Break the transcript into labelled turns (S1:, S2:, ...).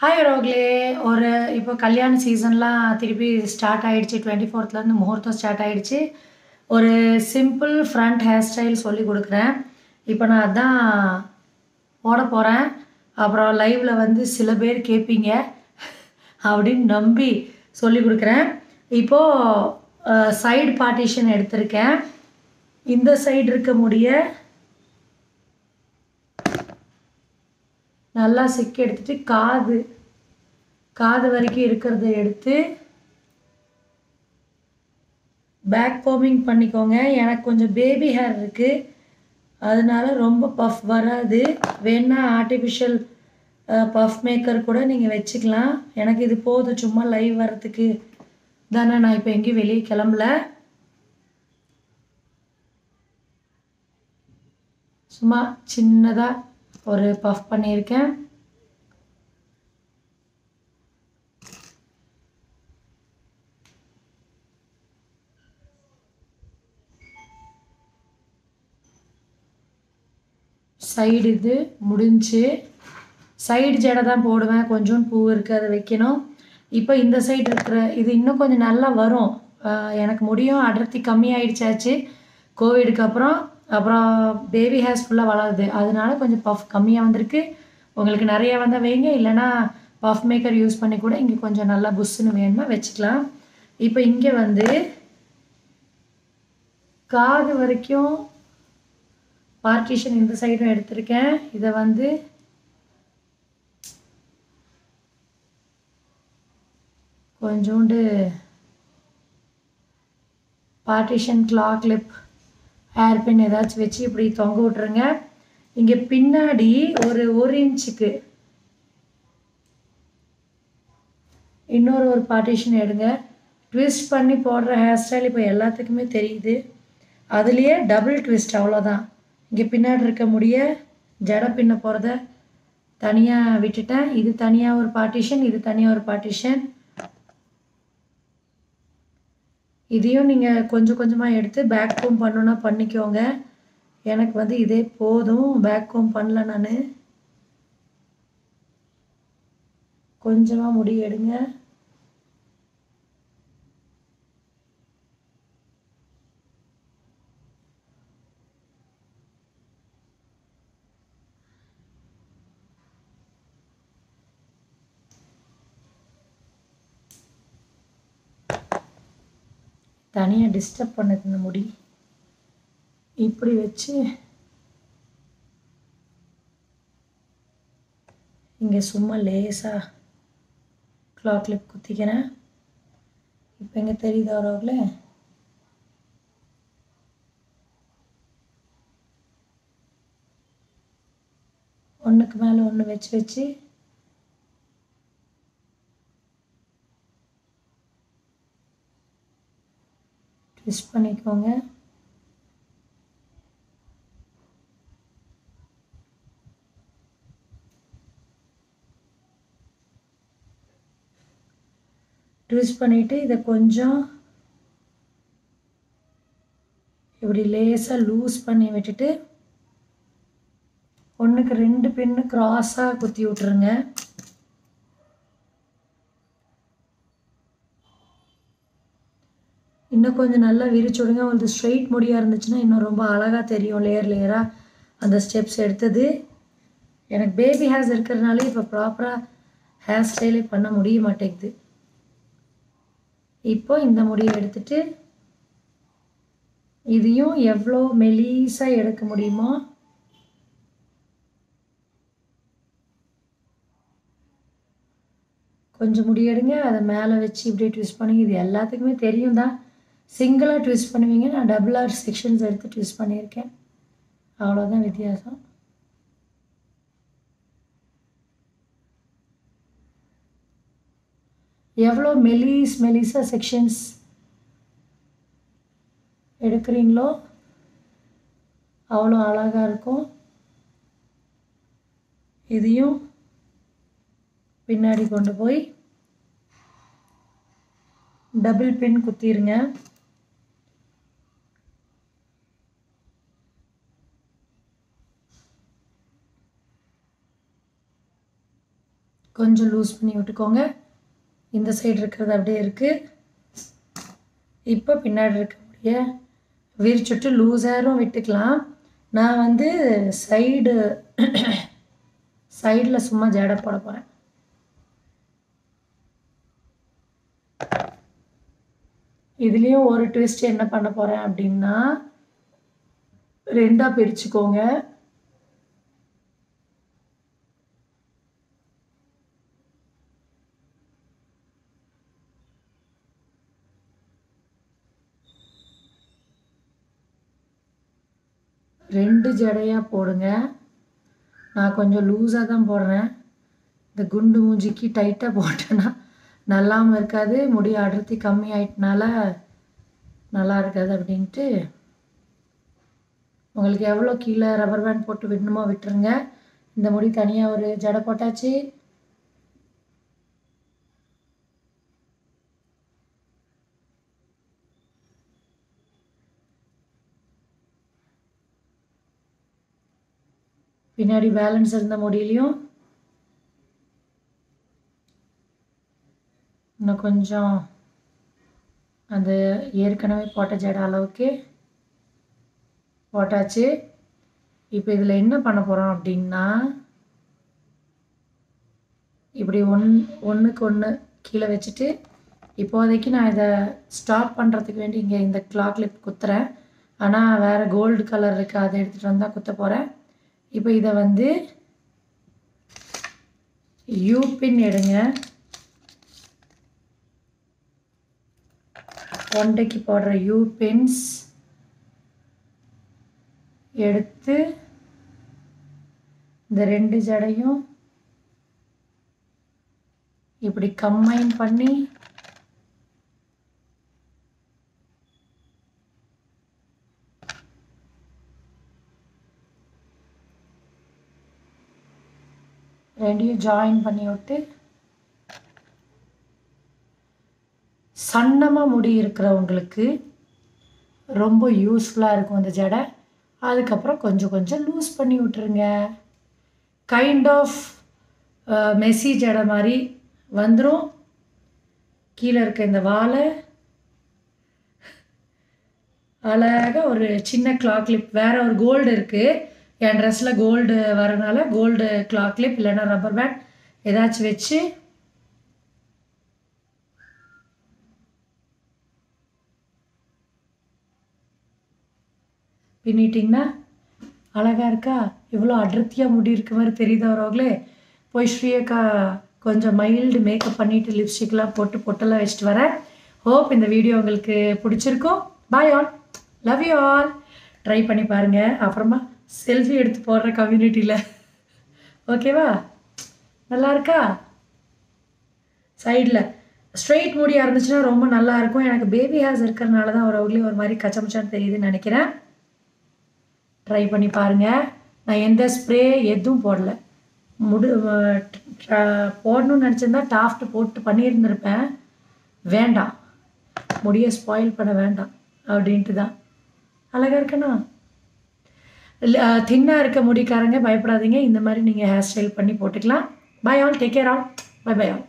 S1: Hi ரோக்லே ஒரு இப்போ கல்யாண சீசன்லாம் திருப்பி ஸ்டார்ட் ஆயிடுச்சு. டுவெண்ட்டி ஃபோர்த்லேருந்து முகூர்த்தம் ஸ்டார்ட் ஆயிடுச்சு. ஒரு சிம்பிள் ஃப்ரண்ட் ஹேர் ஸ்டைல் சொல்லி கொடுக்குறேன். இப்போ நான் அதான் போட போகிறேன் அப்புறம் லைவில் வந்து சில பேர் கேட்பீங்க அப்படின்னு நம்பி சொல்லி கொடுக்குறேன். இப்போது சைடு பார்ட்டிஷன் எடுத்திருக்கேன். இந்த சைடு இருக்க முடிய நல்லா சிக்கி எடுத்துட்டு காது காது வரைக்கும் இருக்கிறத எடுத்து பேக் கோமிங் பண்ணிக்கோங்க. எனக்கு கொஞ்சம் பேபி ஹேர் இருக்குது அதனால ரொம்ப பஃப் வராது. வேணால் ஆர்டிஃபிஷியல் பஃப் மேக்கர் கூட நீங்கள் வச்சுக்கலாம். எனக்கு இது போதும். சும்மா லைவ் வர்றதுக்கு தானே நான் இப்போ எங்கேயும் வெளியே கிளம்பல. சும்மா சின்னதாக ஒரு பஃப் பண்ணியிருக்கேன். சைடு இது முடிஞ்சு. சைடு ஜடை தான் போடுவேன். கொஞ்சம் பூ இருக்குது அதை வைக்கணும். இப்போ இந்த சைடு இருக்கிற இது இன்னும் கொஞ்சம் நல்லா வரும். எனக்கு முடியும். அடர்த்தி கம்மியாயிடுச்சாச்சு. கோவிடுக்கு அப்புறம் அப்புறம் பேபி ஹேர்ஸ் ஃபுல்லாக வளருது. அதனால கொஞ்சம் பஃப் கம்மியாக வந்திருக்கு. உங்களுக்கு நிறைய வந்தால் வைங்க. இல்லைன்னா பஃப் மேக்கர் யூஸ் பண்ணி கூட இங்கே கொஞ்சம் நல்லா புஷ்ஷுன்னு வேணுமா வச்சுக்கலாம். இப்போ இங்கே வந்து காது வரைக்கும் பார்ட்டிஷன் இந்த சைடும் எடுத்திருக்கேன். இதை வந்து கொஞ்சோண்டு partition claw clip hair pin ஏதாச்சும் வச்சு இப்படி தொங்க விட்ருங்க இங்கே பின்னாடி ஒரு ஒரு இன்ச்சுக்கு இன்னொரு ஒரு பார்ட்டிஷன் எடுங்க. ட்விஸ்ட் பண்ணி போடுற ஹேர் ஸ்டைல் இப்போ எல்லாத்துக்குமே தெரியுது. அதுலேயே டபுள் ட்விஸ்ட் அவ்வளோதான் இங்கே பின்னாடி இருக்க முடிய ஜடை பின்ன போகிறத தனியாக விட்டுட்டேன். இது தனியாக ஒரு பார்ட்டிஷன் இது தனியாக ஒரு பார்ட்டிஷன் இதையும் நீங்கள் கொஞ்சம் கொஞ்சமாக எடுத்து பேக் ஹோம் பண்ணணுன்னா பண்ணிக்கோங்க. எனக்கு வந்து இதே போதும். பேக் ஹோம் பண்ணல நான். கொஞ்சமாக முடி எடுங்க. தனியாக டிஸ்டர்ப் பண்ணுது இந்த முடி. இப்படி வச்சு இங்கே சும்மா லேசாக கிளாக் கிளிப் குத்திக்கிறேன். இப்போ எங்கே தெரியுது வரவங்களே ஒன்றுக்கு மேலே ஒன்று வச்சு வச்சு ட்விஸ்ட் பண்ணிக்கோங்க. ட்விஸ்ட் பண்ணிவிட்டு இதை கொஞ்சம் இப்படி லேஸாக லூஸ் பண்ணி விட்டுட்டு ஒன்றுக்கு ரெண்டு பின்னு க்ராஸாக குத்தி விட்ருங்க இன்னும் கொஞ்சம் நல்லா விரிச்சு விடுங்க. உங்களுக்கு ஸ்ட்ரெயிட் முடியாக இருந்துச்சுன்னா இன்னும் ரொம்ப அழகாக தெரியும். லேயர் லேயராக அந்த ஸ்டெப்ஸ் எடுத்தது. எனக்கு பேபி ஹேர்ஸ் இருக்கிறதுனால இப்போ ப்ராப்பராக ஹேர் ஸ்டைலே பண்ண முடிய மாட்டேங்குது. இப்போ இந்த முடியை எடுத்துட்டு இதையும் எவ்வளோ மெலீஸாக எடுக்க முடியுமோ கொஞ்சம் முடியெடுங்க. அதை மேலே வச்சு இப்படியே ட்விஸ்ட் பண்ணுங்க. இது எல்லாத்துக்குமே தெரியும் தான் சிங்கிளாக ட்விஸ்ட் பண்ணுவீங்க. நான் டபுள் ஆர் செக்ஷன்ஸ் எடுத்து ட்விஸ்ட் பண்ணியிருக்கேன். அவ்வளோதான் வித்தியாசம். எவ்வளோ மெலிஸ் மெலிசா செக்ஷன்ஸ் எடுக்கிறீங்களோ அவ்வளோ அழகாக இருக்கும். இதையும் பின்னாடி கொண்டு போய் டபுள் பின் குத்திடுங்க கொஞ்சம் லூஸ் பண்ணி விட்டுக்கோங்க. இந்த சைடு இருக்கிறது அப்படியே இருக்குது இப்போ பின்னாடி இருக்கக்கூடிய விரிச்சுட்டு லூஸாரும் விட்டுக்கலாம். நான் வந்து சைடு சைடில் சும்மா ஜடை போட போகிறேன் இதுலேயும் ஒரு ட்விஸ்ட் என்ன பண்ண போகிறேன் அப்படின்னா ரெண்டாக பிரிச்சுக்கோங்க. ரெண்டு ஜடையாக போடுங்க. நான் கொஞ்சம் லூஸாக தான் போடுறேன். இந்த குண்டு மூஞ்சிக்கு டைட்டாக போட்டேன்னா நல்லாமல் இருக்காது. முடி அடர்த்தி கம்மி ஆயிட்டனால நல்லா இருக்காது அப்படின்ட்டு. உங்களுக்கு எவ்வளோ கீழே ரப்பர் பேண்ட் போட்டு விடணுமோ விட்டுருங்க. இந்த முடி தனியாக ஒரு ஜடை போட்டாச்சு. பின்னாடி பேலன்ஸ் இருந்த முடியிலையும் இன்னும் கொஞ்சம் அந்த ஏற்கனவே போட்ட ஜட அளவுக்கு போட்டாச்சு. இப்போ இதில் என்ன பண்ண போகிறோம் அப்படின்னா இப்படி ஒன் ஒன்றுக்கு ஒன்று கீழே வச்சுட்டு இப்போதைக்கு நான் இதை ஸ்டாப் பண்ணுறதுக்கு வேண்டி இங்கே இந்த கிளாக் லிப் குத்துறேன். ஆனால் வேறு கோல்டு கலர் இருக்குது அதை எடுத்துகிட்டு வந்தால் குத்த போகிறேன் இப்போ இதை வந்து யூபின் எடுங்க. கொண்டைக்கு போடுற யூபின்ஸ் எடுத்து இந்த ரெண்டு ஜடையும் இப்படி கம்பைன் பண்ணி ரெண்டையும் ஜாயின் பண்ணி விட்டு சன்னமாக முடி இருக்கிறவங்களுக்கு ரொம்ப யூஸ்ஃபுல்லாக இருக்கும் அந்த ஜடை. அதுக்கப்புறம் கொஞ்சம் கொஞ்சம் லூஸ் பண்ணி விட்டுருங்க. கைண்ட் ஆஃப் மெஸ்ஸி ஜடை மாதிரி வந்துடும் கீழே இருக்க இந்த வாழை அழகாக ஒரு சின்ன கிளாக் கிளிப் வேறு ஒரு கோல்டு இருக்குது என் ட்ரெஸ்ஸில் கோல்டு வரனால கோல்டு கிளாக் கிளிப் இல்லைன்னா ரப்பர் பேண்ட் ஏதாச்சும் வச்சு பின்னிட்டிங்கன்னா அழகாக இருக்கா? இவ்வளோ அடர்த்தியாக முடி இருக்க மாதிரி தெரியுதா வரவங்களே போய் ஸ்ரீயக்கா கொஞ்சம் மைல்டு மேக்கப் பண்ணிவிட்டு லிப்ஸ்டிக்லாம் போட்டு பொட்டெல்லாம் வச்சுட்டு வரேன். ஹோப் இந்த வீடியோ உங்களுக்கு பிடிச்சிருக்கும். Bye all love you all try பண்ணி பாருங்கள் அப்புறமா செல்ஃபி எடுத்து போடுற கம்யூனிட்டியில் ஓகேவா நல்லா இருக்கா? சைடில் ஸ்ட்ரெயிட் முடியாக இருந்துச்சுன்னா ரொம்ப நல்லா இருக்கும். எனக்கு பேபி ஹேர்ஸ் இருக்கிறனால தான் ஒரு ஒரு மாதிரி கச்சமச்சான்னு தெரியுதுன்னு நினைக்கிறேன். ட்ரை பண்ணி பாருங்கள் நான் எந்த ஸ்ப்ரே எதுவும் போடல. முடு போடணும்னு நினச்சிருந்தா டாஃப்ட் போட்டு பண்ணியிருந்திருப்பேன். வேண்டாம். முடியை ஸ்பாயில் பண்ண வேண்டாம். அப்படின்ட்டு தான் அழகாக இருக்கண்ணா தின்னாக இருக்க முடிக்காரங்க பயப்படாதீங்க. இந்த மாதிரி நீங்கள் ஹேர் ஸ்டைல் பண்ணி போட்டுக்கலாம். Bye all take care all bye bye all